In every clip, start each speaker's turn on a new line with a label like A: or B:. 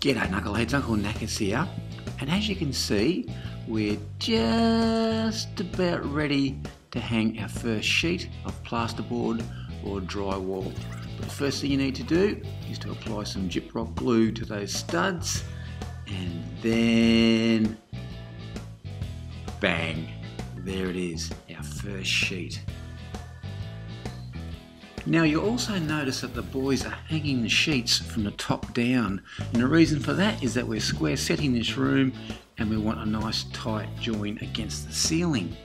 A: G'day Knuckleheads, Uncle Knackers here. And as you can see, we're just about ready to hang our first sheet of plasterboard or drywall. But the first thing you need to do is to apply some Gyprock glue to those studs and then bang, there it is, our first sheet. Now you'll also notice that the boys are hanging the sheets from the top down and the reason for that is that we're square setting this room and we want a nice tight join against the ceiling.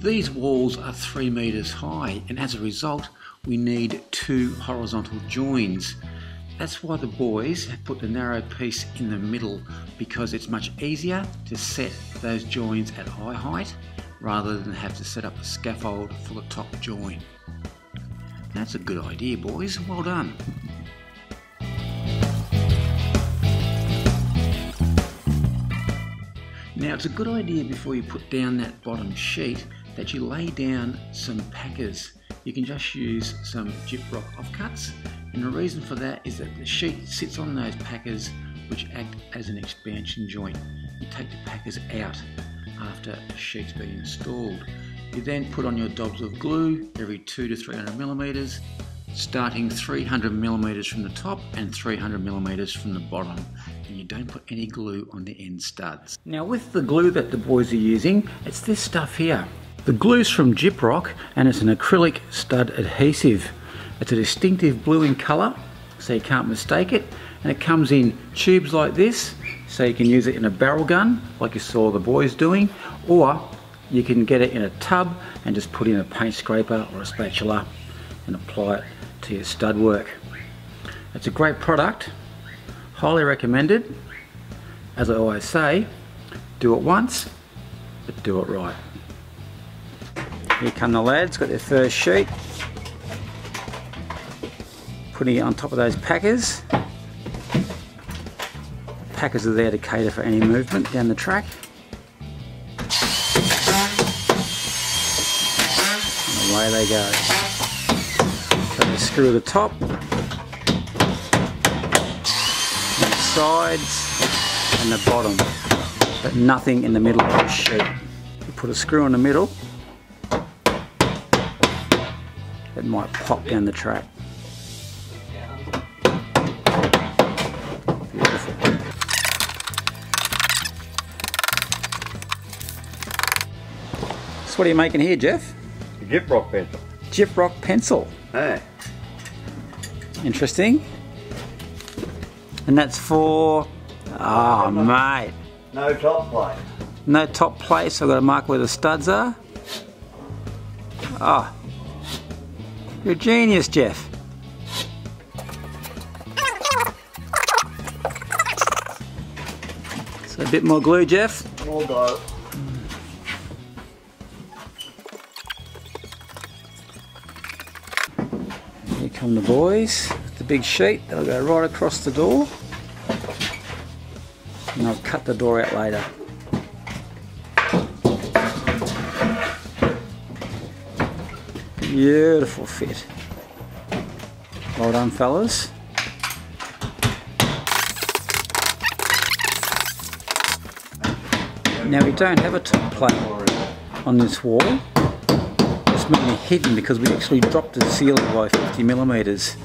A: These walls are 3 metres high and as a result we need two horizontal joins. That's why the boys have put the narrow piece in the middle because it's much easier to set those joins at eye height rather than have to set up a scaffold for the top join. That's a good idea boys, well done. Now it's a good idea before you put down that bottom sheet that you lay down some packers. You can just use some gyprock offcuts and the reason for that is that the sheet sits on those packers which act as an expansion joint. You take the packers out after the sheet's been installed. You then put on your dobs of glue every 2 to 300 millimeters, starting 300 millimeters from the top and 300 millimeters from the bottom. And you don't put any glue on the end studs. Now with the glue that the boys are using, it's this stuff here. The glue's from Gyprock and it's an acrylic stud adhesive. It's a distinctive blue in colour, so you can't mistake it. And it comes in tubes like this, so you can use it in a barrel gun, like you saw the boys doing, or you can get it in a tub and just put in a paint scraper or a spatula and apply it to your stud work. It's a great product, highly recommended. As I always say, do it once, but do it right. Here come the lads, got their first sheet. Putting it on top of those packers packers are there to cater for any movement down the track. And away they go. So they screw the top, the sides, and the bottom, but nothing in the middle of the sheet. You put a screw in the middle, it might pop down the track. What are you making here, Jeff?
B: A Gyprock pencil.
A: Gyprock pencil.
B: Hey.
A: Interesting. And that's for... Ah, oh,
B: no,
A: mate.
B: No top plate.
A: No top plate, so I've got to mark where the studs are. Oh. You're a genius, Jeff. So a bit more glue, Jeff.
B: More glue.
A: Come the boys. The big sheet, that'll go right across the door. And I'll cut the door out later. Beautiful fit. Well done fellas. Now we don't have a top plate on this wall mainly hidden because we actually dropped the ceiling by 50 millimeters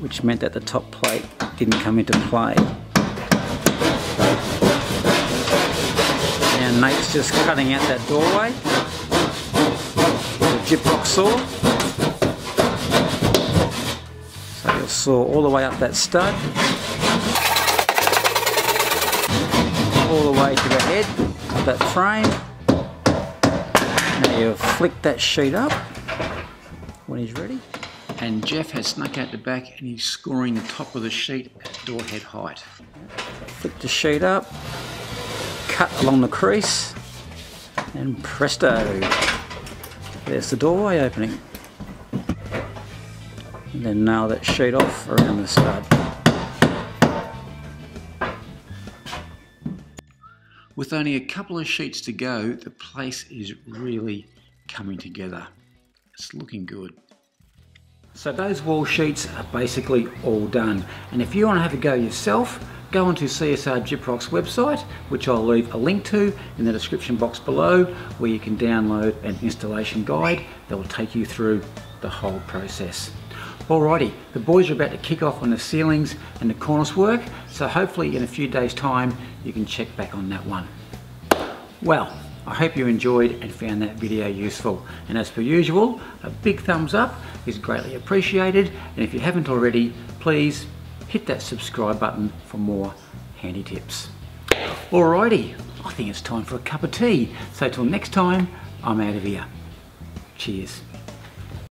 A: which meant that the top plate didn't come into play. And Nate's just cutting out that doorway with a gyprock saw. So he'll saw all the way up that stud, all the way to the head of that frame now you flick that sheet up when he's ready. And Jeff has snuck out the back and he's scoring the top of the sheet at door head height. Flick the sheet up, cut along the crease, and presto, there's the doorway opening. And then nail that sheet off around the stud. With only a couple of sheets to go, the place is really coming together. It's looking good. So those wall sheets are basically all done. And if you want to have a go yourself, go onto CSR Gyprock's website, which I'll leave a link to in the description box below, where you can download an installation guide that will take you through the whole process. Alrighty, the boys are about to kick off on the ceilings and the cornice work, so hopefully in a few days time you can check back on that one. Well, I hope you enjoyed and found that video useful. And as per usual, a big thumbs up is greatly appreciated. And if you haven't already, please hit that subscribe button for more handy tips. Alrighty, I think it's time for a cup of tea. So till next time, I'm out of here. Cheers.